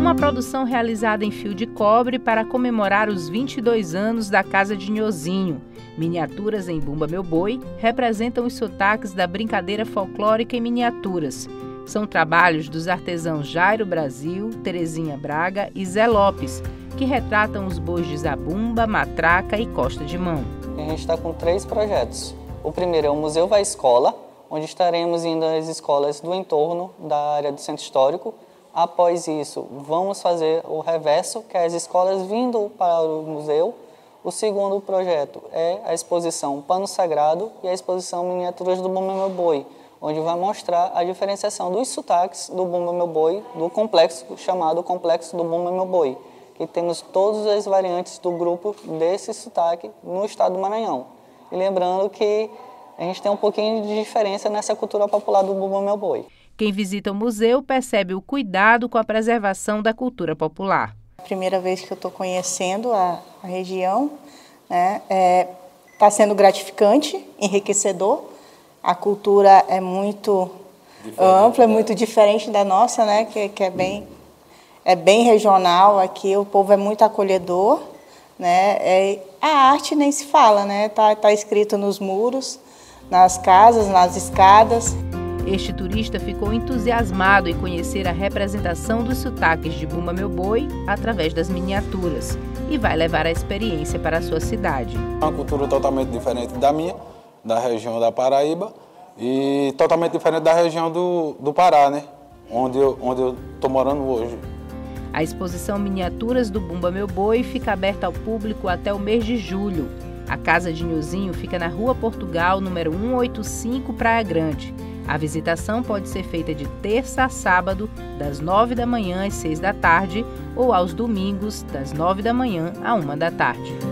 Uma produção realizada em fio de cobre para comemorar os 22 anos da Casa de Nhozinho. Miniaturas em Bumba Meu Boi representam os sotaques da brincadeira folclórica em miniaturas. São trabalhos dos artesãos Jairo Brasil, Terezinha Braga e Zé Lopes, que retratam os bois de Zabumba, Matraca e Costa de Mão. A gente está com três projetos. O primeiro é o Museu Vai Escola, onde estaremos indo às escolas do entorno da área do centro histórico. Após isso, vamos fazer o reverso, que é as escolas vindo para o museu. O segundo projeto é a exposição Pano Sagrado e a exposição Miniaturas do Bumba Meu Boi, onde vai mostrar a diferenciação dos sotaques do Bumba Meu Boi, do complexo chamado Complexo do Bumba Meu Boi, que temos todas as variantes do grupo desse sotaque no estado do Maranhão. E lembrando que a gente tem um pouquinho de diferença nessa cultura popular do Bumba Meu Boi. Quem visita o museu percebe o cuidado com a preservação da cultura popular. Primeira vez que eu estou conhecendo a, a região, está né, é, tá sendo gratificante, enriquecedor a cultura é muito diferente, ampla, é né? muito diferente da nossa, né? Que, que é bem é bem regional aqui. O povo é muito acolhedor, né? É, a arte nem se fala, né? Tá, tá escrito nos muros, nas casas, nas escadas. Este turista ficou entusiasmado em conhecer a representação dos sotaques de Bumba Meu Boi através das miniaturas e vai levar a experiência para a sua cidade. Uma cultura totalmente diferente da minha da região da Paraíba e totalmente diferente da região do, do Pará, né? Onde eu onde eu estou morando hoje. A exposição Miniaturas do Bumba Meu Boi fica aberta ao público até o mês de julho. A Casa de Nhozinho fica na Rua Portugal, número 185, Praia Grande. A visitação pode ser feita de terça a sábado, das 9 da manhã às 6 da tarde, ou aos domingos, das 9 da manhã à 1 da tarde.